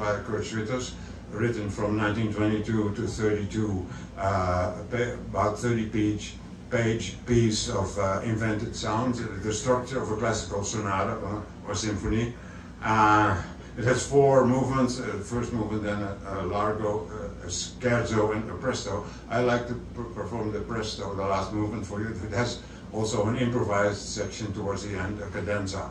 by Kurt Schwitters, written from 1922 to 32, uh, about 30 page, page piece of uh, invented sounds, the structure of a classical sonata or, or symphony. Uh, it has four movements, uh, first movement, then a, a largo, uh, a scherzo, and a presto. I like to perform the presto, the last movement for you. It has also an improvised section towards the end, a cadenza.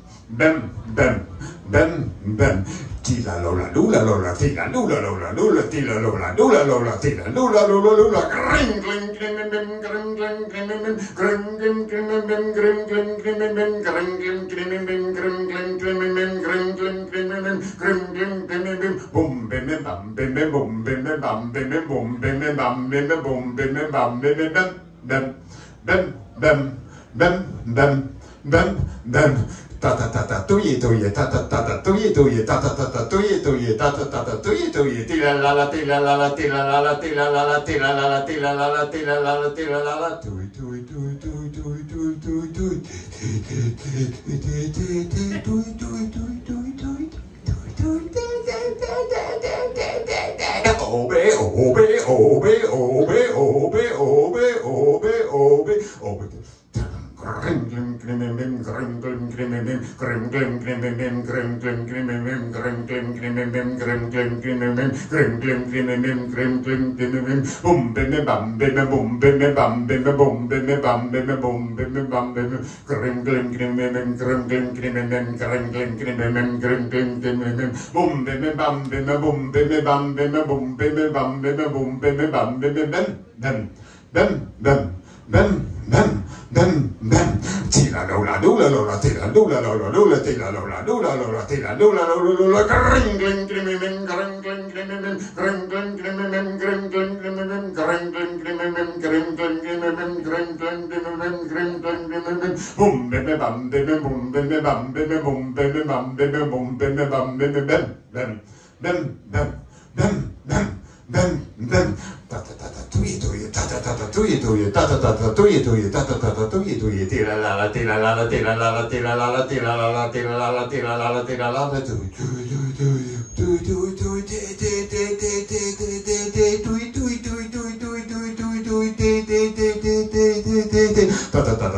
glim bim grim glim glim bim grim glim glim bim grim glim glim bim bum bim bam bim bum bim bam bim bum bim bam bim bum bim bam bim grim glim glim bim grim glim glim bim grim glim glim bim grim glim glim bim bum bim bam bim bim bam bim bim bam bim bum bim bam bim bim bim bim bim bim 哒哒哒哒，嘟耶嘟耶，哒哒哒哒，嘟耶嘟耶，哒哒哒哒，嘟耶嘟耶，哒哒哒哒，嘟耶嘟耶，滴啦啦啦，滴啦啦啦，滴啦啦啦，滴啦啦啦，滴啦啦啦，滴啦啦啦，滴啦啦啦，滴啦啦啦，嘟嘟嘟嘟嘟嘟嘟嘟，滴滴滴滴滴滴，嘟嘟嘟嘟嘟嘟嘟滴滴滴滴滴滴滴滴。哦贝哦贝哦贝哦贝哦贝哦贝哦贝哦贝哦贝哦贝哦贝。Bum, bum, bum, bum mem mem mem thì là đâu là đúng là đâu là thì là đúng là đâu là đúng là thì là đâu là đúng là đâu là thì là đúng là đâu là đúng là kring kring kring kring kring kring kring kring kring kring kring kring kring kring kring kring bum bim bim bum bim bim bum bim bim bum bim bim bum bim bim bum bim bim bum bim bim bum bim bim bim bim bim bim bim bim bim bum, bum, tatatatatatui-tui, tatatatatui-tui, tatatatatui-tui, tatatatatui-tui, tilalala, tilalala, tilalala, tilalala, tilalala, tilalala, tilalala, tilalala, tui, tui, tui, tui, tui, tui, tui, tui, tui,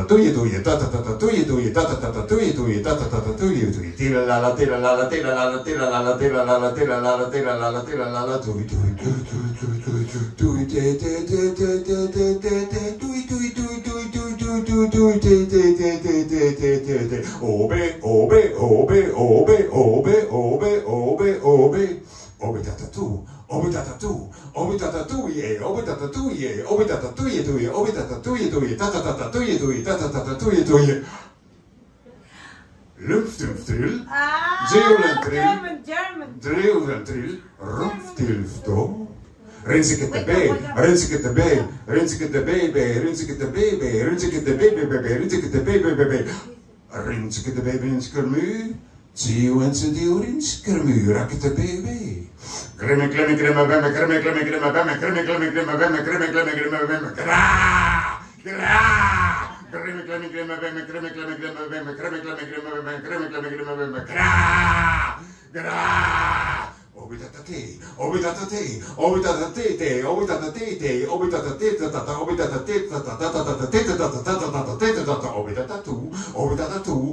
tuye tuye ta ta ta ta tuye tuye ta ta ta ta tuye tuye tira la la tira la la tira la la tira la la tira la la tira la la tira la la tira la la tuye tuye tuye tuye tuye tuye tuye te te te te te te te te tuye tuye tuye tuye tuye tuye tuye tuye te te te te te te te te obe obe obe obe obe obe obe obe obe tata tu Obitatatu, obitatatuye, obitatatuye, obitatatuye tuye, obitatatuye tuye, the baby, tatatatatuye tuye. Lumpftumftul, zeeulentril, dreeulentril, rumpftilfto. Rinsiketebee, rinsiketebee, rinsiketebebe, rinsiketebebe, the baby, rinsiketebebe, rinsiketebebe, rinsiketebebe, See you into the audience? Krimi rakata baby. Krimi krimi krimi bama krimi krimi krimi bama krimi krimi krimi bama krimi krimi krimi bama gra gra. Krimi krimi krimi bama krimi krimi krimi bama krimi krimi krimi bama krimi krimi krimi bama gra gra. Obitatati, obitatati, obitatati, obitatati, obitatati, obitatati, obitatati, obitatatu, obitatatu,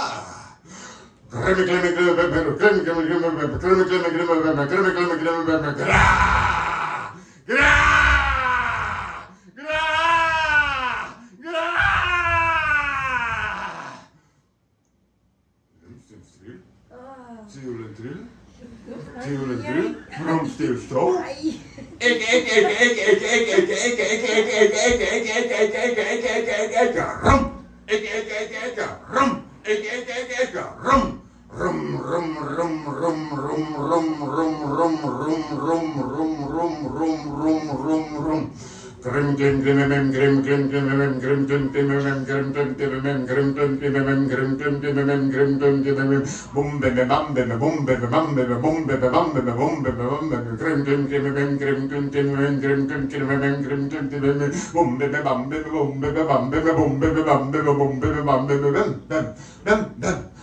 Ik, ik, ik, ik, rum. Ik, ik, ik, ik, rum. rum rum rum rum rum rum rum rum rum rum rum rum rum rum rum rum Grim dim dim mem grim dim dim mem grim dim dim mem grim dim dim mem grim dim dim mem grim dim dim mem grim dim dim mem bum bim bim bam bim bum bim bam bim bum bim bam bim bum bim bam bim grim dim dim mem grim dim dim mem grim dim dim mem grim dim dim mem bum bim bam bim bum bim bam bim bum bim bam bim bum bim bam bim bim bim bim bim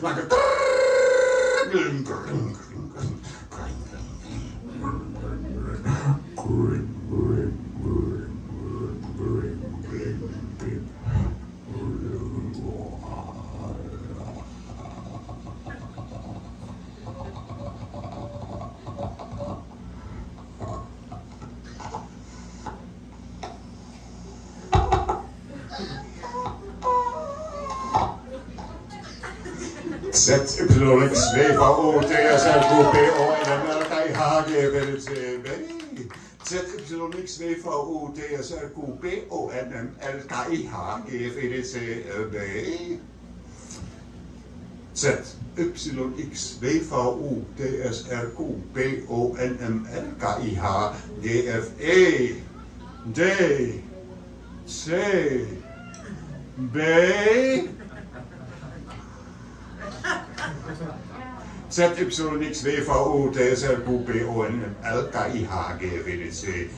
like ZYX, WVO, TSL, GPO, NMRK, HGWCB. ZYX, WVO, TSL, QPO, NMLK, B. Z, YX, WVO, TSRQ, PO, H F A. D, C, B, ZYXWVO, DSLQBON, LKIHG, WDC,